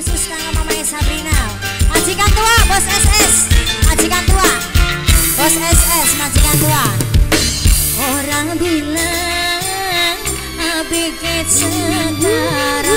khusus kanggo Mama Sabrina. Majikan tua, Bos SS. Majikan tua. Bos SS, majikan tua. Orang bilang abikit setara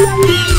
Thank you.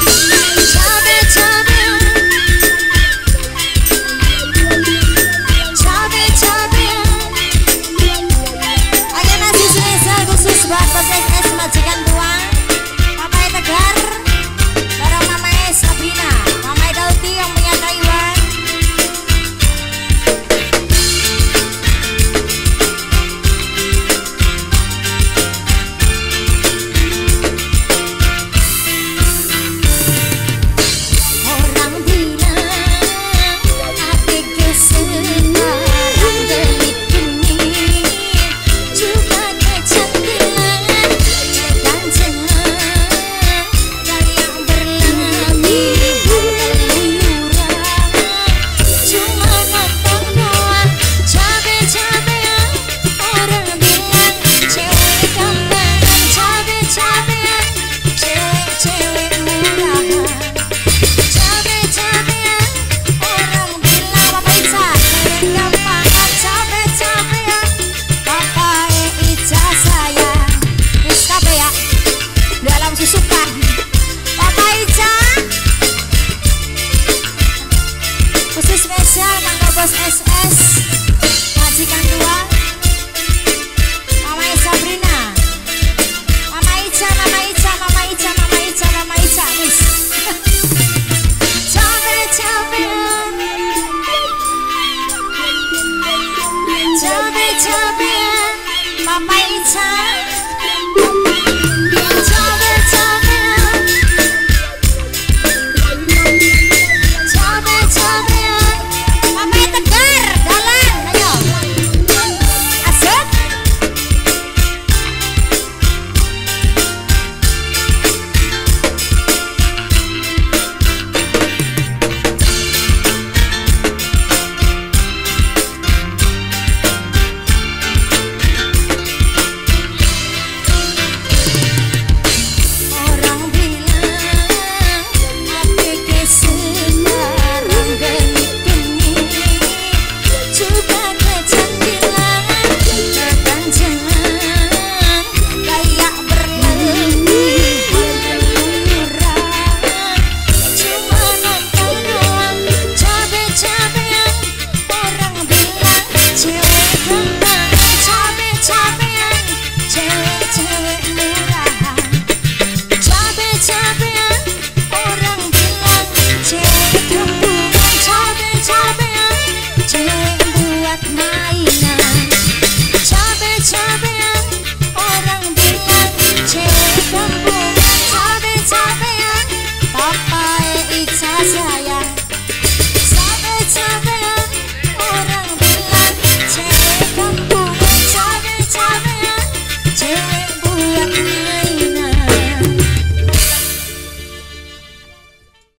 bos SS majikan tua Mama Sabrina Mama Ica Mama Ica Mama Ica Mama Ica Mama Ica. Wis. Capek capek capek capek ออกไปอิจฉาชา